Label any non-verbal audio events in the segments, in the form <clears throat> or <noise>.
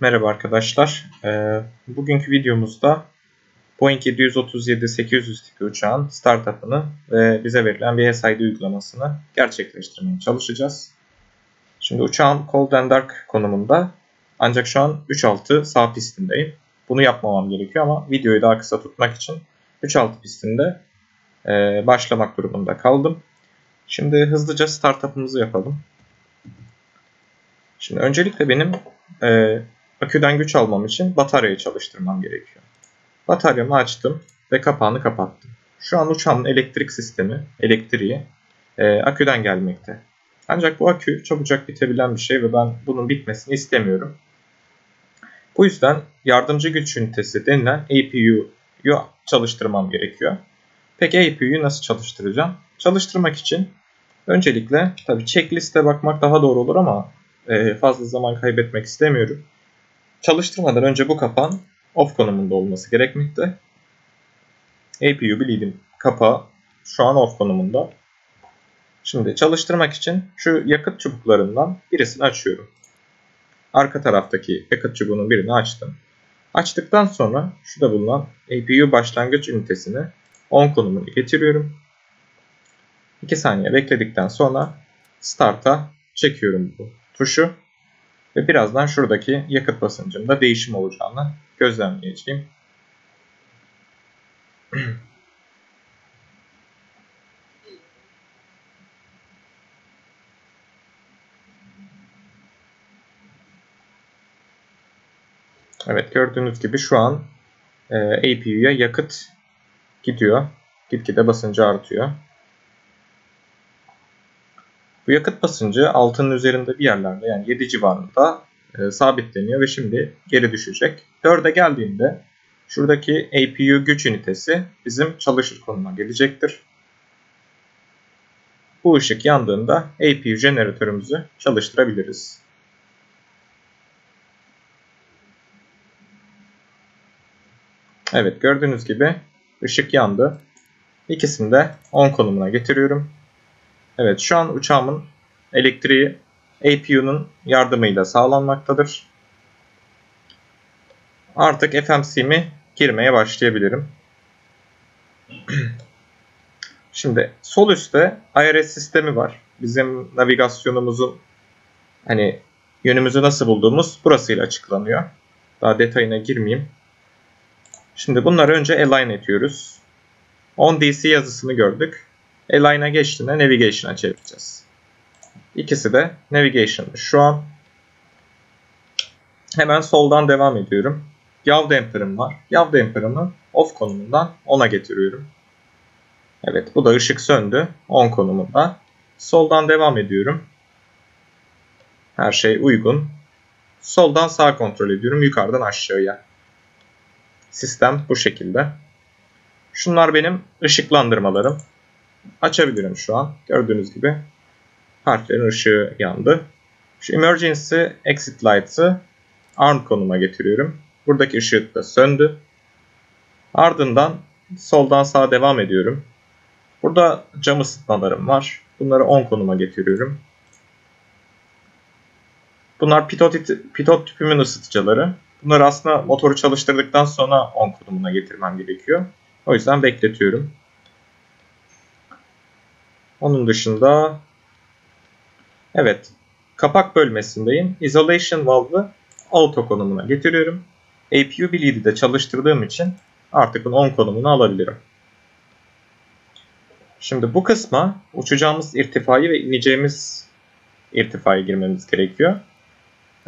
Merhaba arkadaşlar. Ee, bugünkü videomuzda Boeing 737-800 tipi uçağın startup'ını ve bize verilen bir SID uygulamasını gerçekleştirmeye çalışacağız. Şimdi uçağın cold and dark konumunda ancak şu an 3.6 sağ pistindeyim. Bunu yapmamam gerekiyor ama videoyu daha kısa tutmak için 3.6 pistinde e, başlamak durumunda kaldım. Şimdi hızlıca startup'ımızı yapalım. Şimdi öncelikle benim e, aküden güç almam için bataryayı çalıştırmam gerekiyor. Bataryamı açtım ve kapağını kapattım. Şu an uçağın elektrik sistemi, elektriği e, aküden gelmekte. Ancak bu akü çabucak bitebilen bir şey ve ben bunun bitmesini istemiyorum. Bu yüzden yardımcı güç ünitesi denilen APU'yu çalıştırmam gerekiyor. Peki APU'yu nasıl çalıştıracağım? Çalıştırmak için öncelikle tabi checkliste bakmak daha doğru olur ama e, fazla zaman kaybetmek istemiyorum. Çalıştırmadan önce bu kapağın off konumunda olması gerekmekte. APU bleed'in kapağı şu an off konumunda. Şimdi çalıştırmak için şu yakıt çubuklarından birisini açıyorum. Arka taraftaki yakıt çubuğunun birini açtım. Açtıktan sonra şurada bulunan APU başlangıç ünitesini on konumunu getiriyorum. 2 saniye bekledikten sonra start'a çekiyorum bu tuşu ve birazdan şuradaki yakıt basıncında değişim olacağını gözlemleyeceğim. Evet gördüğünüz gibi şu an e, APU'ya yakıt gidiyor. Gitgide basıncı artıyor. Bu yakıt basıncı altının üzerinde bir yerlerde yani 7 civarında e, sabitleniyor ve şimdi geri düşecek. 4'e geldiğinde şuradaki APU güç ünitesi bizim çalışır konuma gelecektir. Bu ışık yandığında APU jeneratörümüzü çalıştırabiliriz. Evet gördüğünüz gibi ışık yandı. İkisini de on konumuna getiriyorum. Evet şu an uçağımın elektriği APU'nun yardımıyla sağlanmaktadır. Artık FMC'mi girmeye başlayabilirim. <clears throat> Şimdi sol üstte IRS sistemi var. Bizim navigasyonumuzun hani yönümüzü nasıl bulduğumuz burasıyla açıklanıyor. Daha detayına girmeyeyim. Şimdi bunları önce align ediyoruz. On DC yazısını gördük. Align'a geçtiğinde Navigation'a çevireceğiz. İkisi de Navigation. Şu an hemen soldan devam ediyorum. Yav damper'ım var. Yav damper'ımı off konumundan on'a getiriyorum. Evet bu da ışık söndü. On konumunda. Soldan devam ediyorum. Her şey uygun. Soldan sağ kontrol ediyorum. Yukarıdan aşağıya. Sistem bu şekilde. Şunlar benim ışıklandırmalarım açabilirim şu an. Gördüğünüz gibi harflerin ışığı yandı. Şu emergency exit lights'ı arm konuma getiriyorum. Buradaki ışık da söndü. Ardından soldan sağa devam ediyorum. Burada cam ısıtmalarım var. Bunları on konuma getiriyorum. Bunlar pitot, pitot tüpümün ısıtıcıları. Bunları aslında motoru çalıştırdıktan sonra on konumuna getirmem gerekiyor. O yüzden bekletiyorum. Onun dışında evet kapak bölmesindeyim. Isolation valve'ı auto konumuna getiriyorum. APU bleed'i de çalıştırdığım için artık bunun on konumunu alabilirim. Şimdi bu kısma uçacağımız irtifayı ve ineceğimiz irtifaya girmemiz gerekiyor.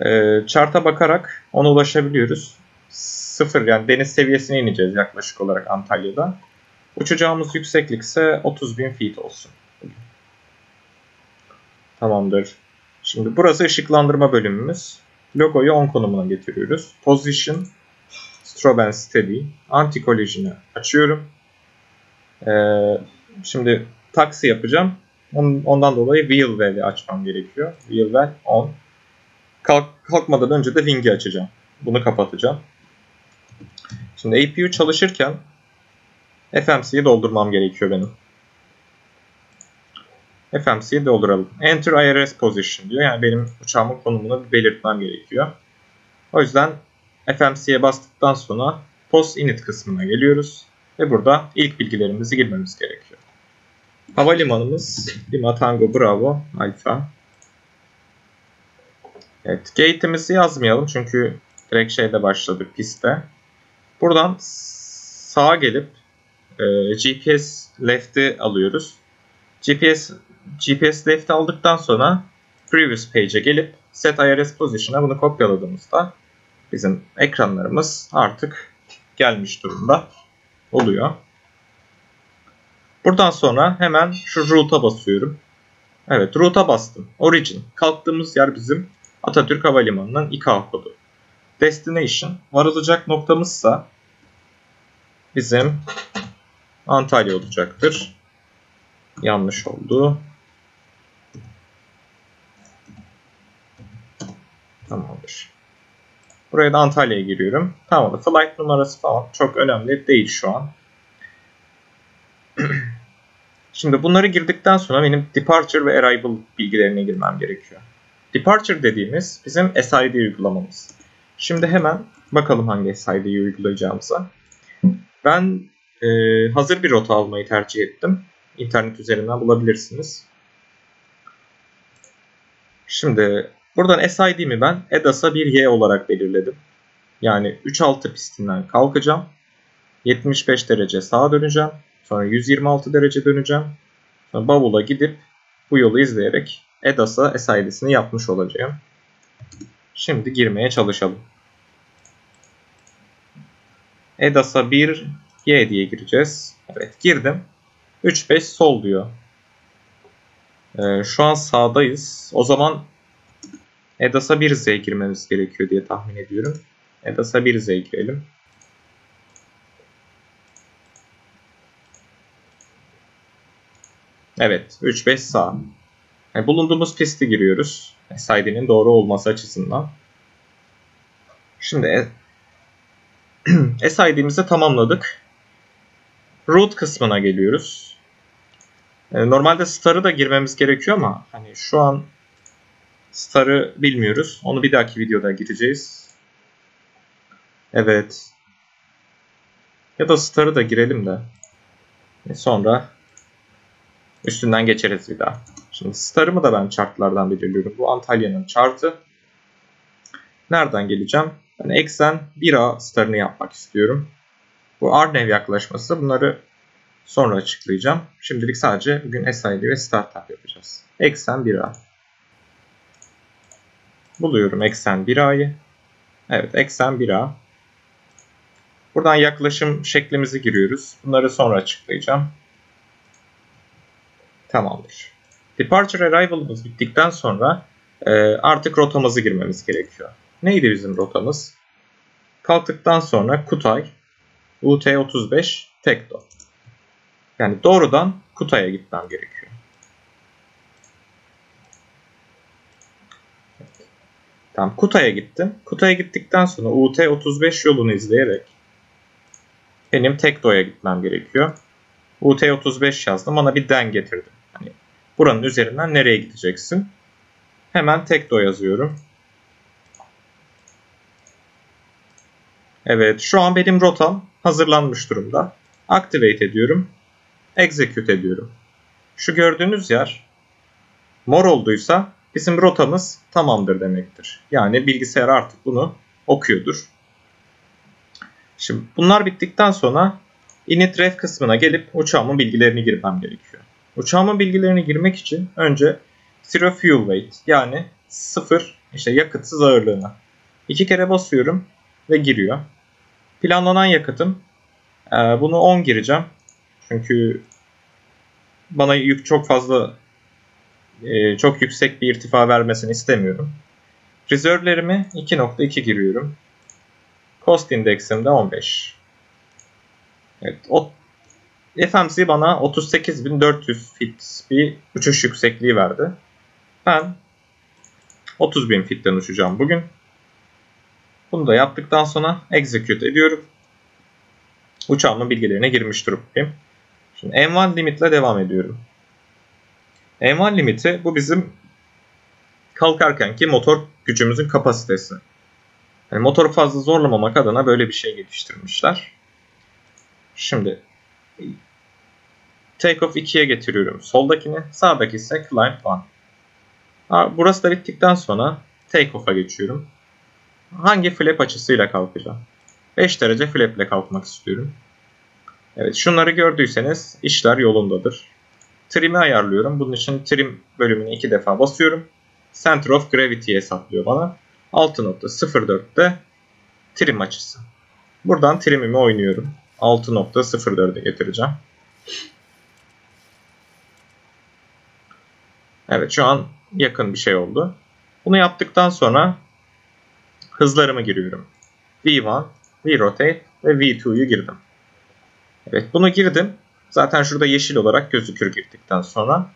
Ee, chart'a bakarak ona ulaşabiliyoruz. Sıfır yani deniz seviyesine ineceğiz yaklaşık olarak Antalya'da. Uçacağımız yükseklik ise 30.000 feet olsun. Tamamdır. Şimdi burası ışıklandırma bölümümüz. Logoyu on konumuna getiriyoruz. Position, Strobe and Steady, Anti-Collision'ı açıyorum. Ee, şimdi taksi yapacağım. Ondan dolayı Wheel Well'i açmam gerekiyor. Wheel Well on. Kalk, kalkmadan önce de Wing'i açacağım. Bunu kapatacağım. Şimdi APU çalışırken FMC'yi doldurmam gerekiyor benim. FMC'yi dolduralım. Enter IRS position diyor. Yani benim uçağımın konumunu belirtmem gerekiyor. O yüzden FMC'ye bastıktan sonra post init kısmına geliyoruz. Ve burada ilk bilgilerimizi girmemiz gerekiyor. Havalimanımız Lima Tango Bravo Alfa. Evet, gate'imizi yazmayalım çünkü direkt şeyde başladık pistte. Buradan sağa gelip e, GPS left'i alıyoruz. GPS GPS left'i aldıktan sonra previous page'e gelip set IRS position'a bunu kopyaladığımızda bizim ekranlarımız artık gelmiş durumda oluyor. Buradan sonra hemen şu route'a basıyorum. Evet route'a bastım. Origin. Kalktığımız yer bizim Atatürk Havalimanı'nın ICAO kodu. Destination. Varılacak noktamızsa bizim Antalya olacaktır. Yanlış oldu. Tamamdır. Buraya da Antalya'ya giriyorum. Tamam. Flight numarası falan çok önemli değil şu an. <clears throat> Şimdi bunları girdikten sonra benim departure ve arrival bilgilerine girmem gerekiyor. Departure dediğimiz bizim SID uygulamamız. Şimdi hemen bakalım hangi SID'yi uygulayacağımıza. Ben e, hazır bir rota almayı tercih ettim. İnternet üzerinden bulabilirsiniz. Şimdi buradan SID'mi ben EDAS'a bir Y olarak belirledim. Yani 3.6 pistinden kalkacağım. 75 derece sağa döneceğim. Sonra 126 derece döneceğim. Sonra bavula gidip bu yolu izleyerek EDAS'a SID'sini yapmış olacağım. Şimdi girmeye çalışalım. EDAS'a 1 Y diye gireceğiz. Evet girdim. 3-5 sol diyor. Ee, şu an sağdayız. O zaman EDAS'a 1Z girmemiz gerekiyor diye tahmin ediyorum. EDAS'a 1Z girelim. Evet 3-5 sağ. Yani bulunduğumuz pisti giriyoruz. SID'nin doğru olması açısından. Şimdi <clears throat> SID'mizi tamamladık. Root kısmına geliyoruz. E, normalde star'ı da girmemiz gerekiyor ama hani şu an star'ı bilmiyoruz. Onu bir dahaki videoda gireceğiz. Evet. Ya da star'ı da girelim de. E, sonra üstünden geçeriz bir daha. Şimdi star'ımı da ben chartlardan belirliyorum. Bu Antalya'nın chartı. Nereden geleceğim? Ben eksen 1A starını yapmak istiyorum. Bu Arnev yaklaşması bunları sonra açıklayacağım. Şimdilik sadece bugün SID ve Startup yapacağız. Eksen 1A. Buluyorum eksen 1A'yı. Evet eksen 1A. Buradan yaklaşım şeklimizi giriyoruz. Bunları sonra açıklayacağım. Tamamdır. Departure Arrival'ımız bittikten sonra e, artık rotamızı girmemiz gerekiyor. Neydi bizim rotamız? Kalktıktan sonra Kutay, UT35, Tekdo. Yani doğrudan Kutay'a gitmem gerekiyor. Tamam Kutay'a gittim. Kutay'a gittikten sonra UT35 yolunu izleyerek benim Tekdo'ya gitmem gerekiyor. UT35 yazdım. Bana bir den getirdim. Hani buranın üzerinden nereye gideceksin? Hemen Tekdo yazıyorum. Evet şu an benim rotam hazırlanmış durumda. Activate ediyorum. Execute ediyorum. Şu gördüğünüz yer mor olduysa bizim rotamız tamamdır demektir. Yani bilgisayar artık bunu okuyordur. Şimdi bunlar bittikten sonra init ref kısmına gelip uçağımın bilgilerini girmem gerekiyor. Uçağımın bilgilerini girmek için önce zero fuel weight yani sıfır işte yakıtsız ağırlığına iki kere basıyorum ve giriyor. Planlanan yakıtım e, bunu 10 gireceğim. Çünkü bana yük çok fazla e, çok yüksek bir irtifa vermesini istemiyorum. Rezervlerimi 2.2 giriyorum. Cost indeksim de 15. Evet, o FMC bana 38.400 fit bir uçuş yüksekliği verdi. Ben 30.000 fitten uçacağım bugün. Bunu da yaptıktan sonra execute ediyorum. Uçağımın bilgilerine girmiş durumdayım. Şimdi M1 limitle devam ediyorum. M1 limiti bu bizim kalkarkenki motor gücümüzün kapasitesi. Yani motoru fazla zorlamamak adına böyle bir şey geliştirmişler. Şimdi Takeoff 2'ye getiriyorum soldakini. Sağdaki ise Climb 1. Burası da bittikten sonra Takeoff'a geçiyorum. Hangi flap açısıyla kalkacağım? 5 derece flap ile kalkmak istiyorum. Evet şunları gördüyseniz işler yolundadır. Trim'i ayarlıyorum. Bunun için trim bölümünü iki defa basıyorum. Center of Gravity'yi hesaplıyor bana. 6.04'te trim açısı. Buradan trimimi oynuyorum. 6.04'e getireceğim. Evet şu an yakın bir şey oldu. Bunu yaptıktan sonra hızlarımı giriyorum. V1, V-Rotate ve V2'yu girdim. Evet bunu girdim. Zaten şurada yeşil olarak gözükür girdikten sonra.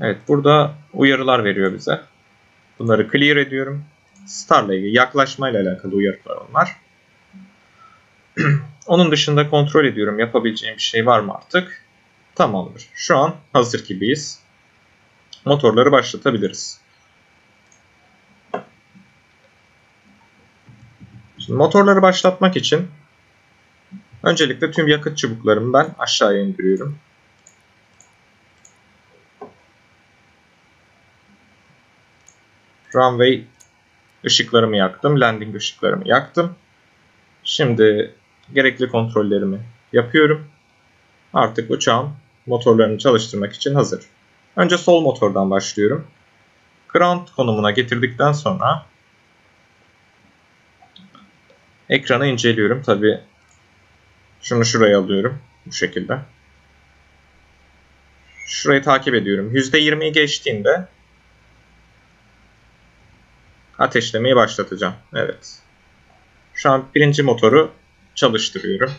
Evet burada uyarılar veriyor bize. Bunları clear ediyorum. Star'la ilgili yaklaşmayla alakalı uyarılar onlar. <clears throat> Onun dışında kontrol ediyorum yapabileceğim bir şey var mı artık. Tamamdır. Şu an hazır gibiyiz. Motorları başlatabiliriz. Şimdi motorları başlatmak için öncelikle tüm yakıt çubuklarımı ben aşağıya indiriyorum. Runway ışıklarımı yaktım. Landing ışıklarımı yaktım. Şimdi gerekli kontrollerimi yapıyorum. Artık uçağın motorlarını çalıştırmak için hazır. Önce sol motordan başlıyorum. Ground konumuna getirdikten sonra ekranı inceliyorum. Tabi şunu şuraya alıyorum bu şekilde. Şurayı takip ediyorum. %20'yi geçtiğinde ateşlemeyi başlatacağım. Evet. Şu an birinci motoru çalıştırıyorum.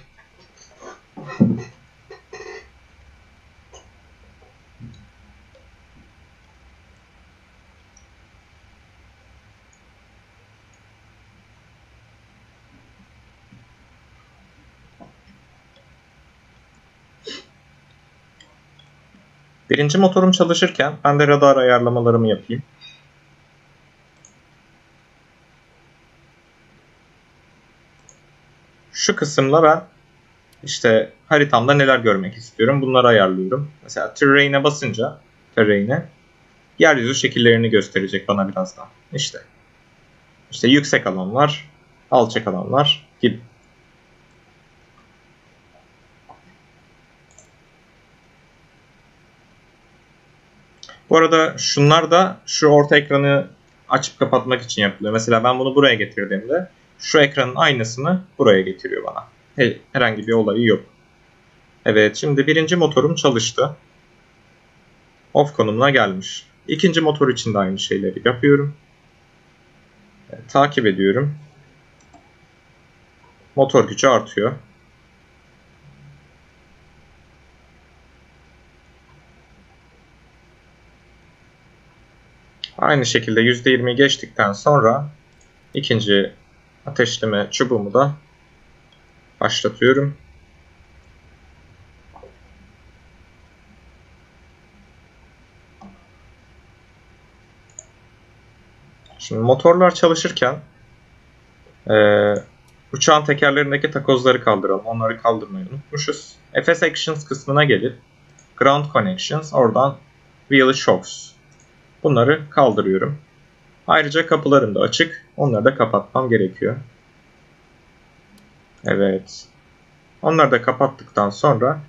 Birinci motorum çalışırken ben de radar ayarlamalarımı yapayım. Şu kısımda ben işte haritamda neler görmek istiyorum bunları ayarlıyorum. Mesela terrain'e basınca terrain'e yeryüzü şekillerini gösterecek bana birazdan. İşte işte yüksek alanlar, alçak alanlar gibi. Bu arada şunlar da şu orta ekranı açıp kapatmak için yapılıyor. Mesela ben bunu buraya getirdiğimde şu ekranın aynısını buraya getiriyor bana. Herhangi bir olayı yok. Evet şimdi birinci motorum çalıştı. Off konumuna gelmiş. İkinci motor için de aynı şeyleri yapıyorum. Takip ediyorum. Motor gücü artıyor. Aynı şekilde %20'yi geçtikten sonra ikinci ateşleme çubuğumu da başlatıyorum. Şimdi motorlar çalışırken e, uçağın tekerlerindeki takozları kaldıralım. Onları kaldırmayı unutmuşuz. FS Actions kısmına gelip Ground Connections oradan Wheel Shocks Bunları kaldırıyorum. Ayrıca kapılarım da açık. Onları da kapatmam gerekiyor. Evet. Onları da kapattıktan sonra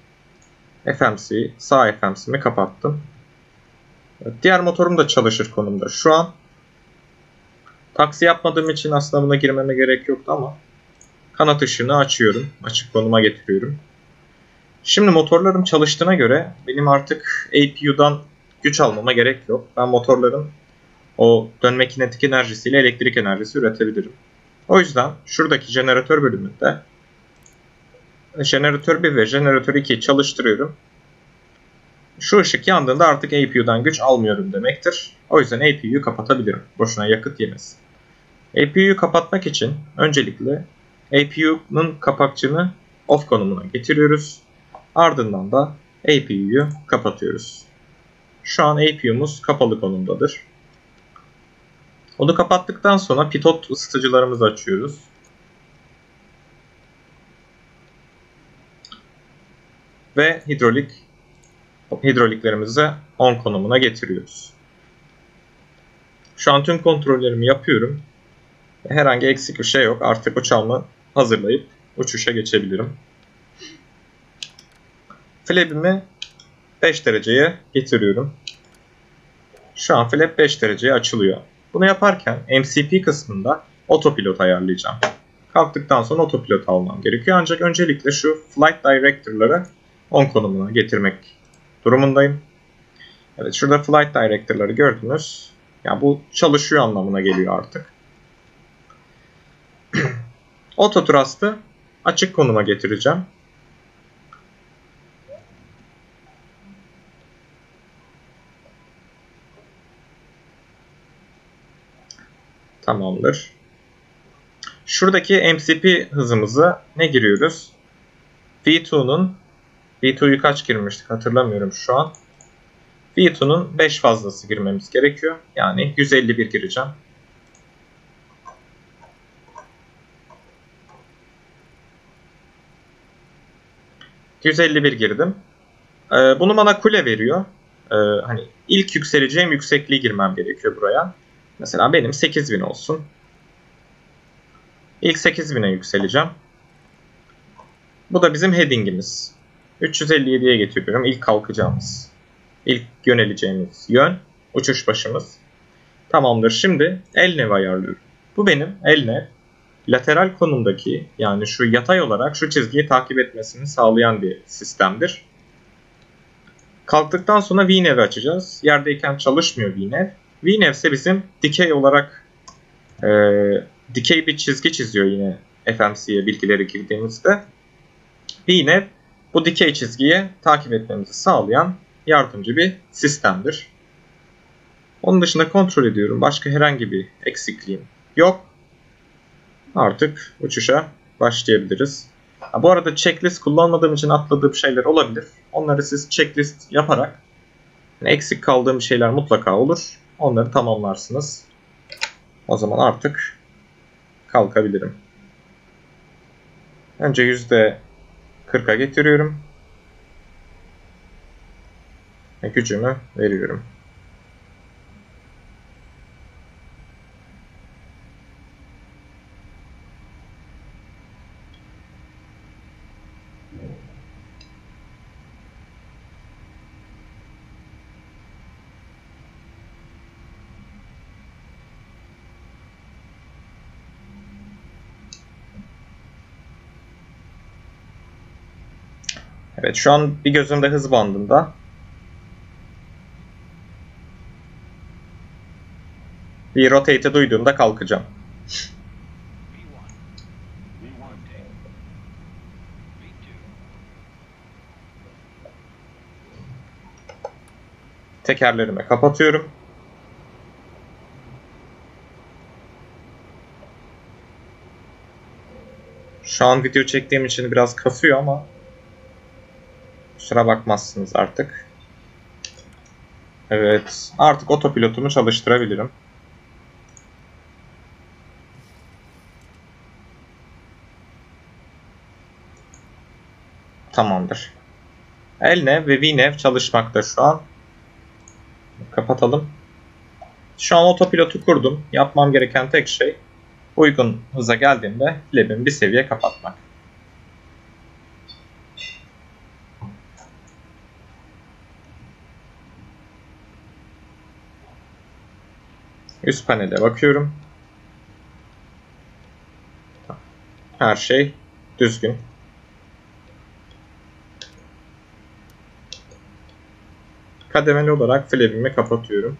FMC, sağ FMC'mi kapattım. diğer motorum da çalışır konumda. Şu an taksi yapmadığım için aslında buna girmeme gerek yoktu ama kanat ışığını açıyorum. Açık konuma getiriyorum. Şimdi motorlarım çalıştığına göre benim artık APU'dan güç almama gerek yok. Ben motorların o dönme kinetik enerjisiyle elektrik enerjisi üretebilirim. O yüzden şuradaki jeneratör bölümünde jeneratör 1 ve jeneratör 2'yi çalıştırıyorum. Şu ışık yandığında artık APU'dan güç almıyorum demektir. O yüzden APU'yu kapatabilirim. Boşuna yakıt yemesin. APU'yu kapatmak için öncelikle APU'nun kapakçını off konumuna getiriyoruz. Ardından da APU'yu kapatıyoruz. Şu an APU'muz kapalı konumdadır. Onu kapattıktan sonra pitot ısıtıcılarımızı açıyoruz. Ve hidrolik hidroliklerimizi on konumuna getiriyoruz. Şu an tüm kontrollerimi yapıyorum. Herhangi eksik bir şey yok. Artık uçağımı hazırlayıp uçuşa geçebilirim. Flap'imi 5 dereceye getiriyorum. Şu an flap 5 dereceye açılıyor. Bunu yaparken MCP kısmında otopilot ayarlayacağım. Kalktıktan sonra otopilot almam gerekiyor. Ancak öncelikle şu flight director'ları on konumuna getirmek durumundayım. Evet şurada flight director'ları gördünüz. Yani bu çalışıyor anlamına geliyor artık. <clears throat> Autotrust'ı açık konuma getireceğim. Tamamdır. Şuradaki MCP hızımızı ne giriyoruz? V2'nun V2'yu kaç girmiştik hatırlamıyorum şu an. V2'nun 5 fazlası girmemiz gerekiyor. Yani 151 gireceğim. ...151 girdim. Ee, bunu bana kule veriyor. Ee, hani ilk yükseleceğim yüksekliği girmem gerekiyor buraya. Mesela benim 8000 olsun. İlk 8000'e yükseleceğim. Bu da bizim headingimiz. 357'ye getiriyorum. İlk kalkacağımız. ilk yöneleceğimiz yön. Uçuş başımız. Tamamdır. Şimdi el nev ayarlıyorum. Bu benim el nev. Lateral konumdaki yani şu yatay olarak şu çizgiyi takip etmesini sağlayan bir sistemdir. Kalktıktan sonra VNAV açacağız. Yerdeyken çalışmıyor VNAV. VNAV ise bizim dikey olarak e, dikey bir çizgi çiziyor yine FMC'ye bilgileri girdiğimizde. VNAV bu dikey çizgiyi takip etmemizi sağlayan yardımcı bir sistemdir. Onun dışında kontrol ediyorum. Başka herhangi bir eksikliğim yok. Artık uçuşa başlayabiliriz. Ha, bu arada checklist kullanmadığım için atladığım şeyler olabilir. Onları siz checklist yaparak yani eksik kaldığım şeyler mutlaka olur. Onları tamamlarsınız. O zaman artık kalkabilirim. Önce %40'a getiriyorum. Gücümü veriyorum. Evet şu an bir gözümde hız bandında. Bir rotate'i duyduğumda kalkacağım. Tekerlerimi kapatıyorum. Şu an video çektiğim için biraz kasıyor ama Kusura bakmazsınız artık. Evet. Artık otopilotumu çalıştırabilirim. Tamamdır. Elnev ve VNev çalışmakta şu an. Kapatalım. Şu an otopilotu kurdum. Yapmam gereken tek şey uygun hıza geldiğinde lab'imi bir seviye kapatmak. Üst panele bakıyorum. Her şey düzgün. Kademeli olarak flabimi kapatıyorum.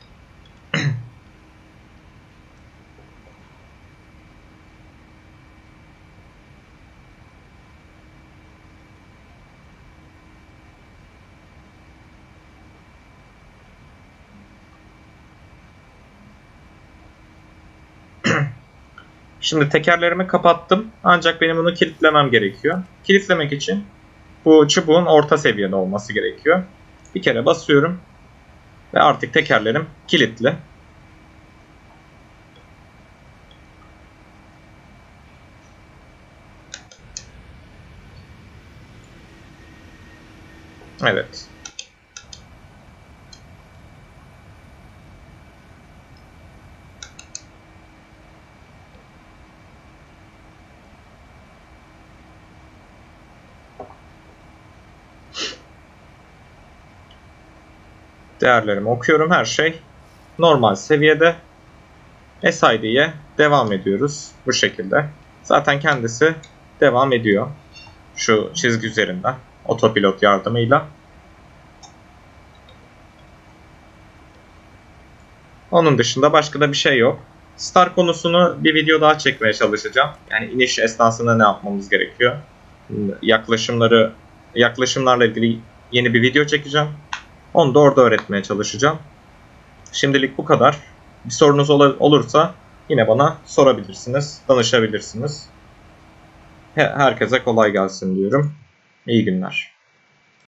Şimdi tekerlerimi kapattım. Ancak benim bunu kilitlemem gerekiyor. Kilitlemek için bu çubuğun orta seviyede olması gerekiyor. Bir kere basıyorum. Ve artık tekerlerim kilitli. Evet. Değerlerimi okuyorum. Her şey normal seviyede. SID'ye devam ediyoruz bu şekilde. Zaten kendisi devam ediyor. Şu çizgi üzerinden otopilot yardımıyla. Onun dışında başka da bir şey yok. Star konusunu bir video daha çekmeye çalışacağım. Yani iniş esnasında ne yapmamız gerekiyor. Yaklaşımları yaklaşımlarla ilgili yeni bir video çekeceğim. Onu da orada öğretmeye çalışacağım. Şimdilik bu kadar. Bir sorunuz olursa yine bana sorabilirsiniz, danışabilirsiniz. Herkese kolay gelsin diyorum. İyi günler.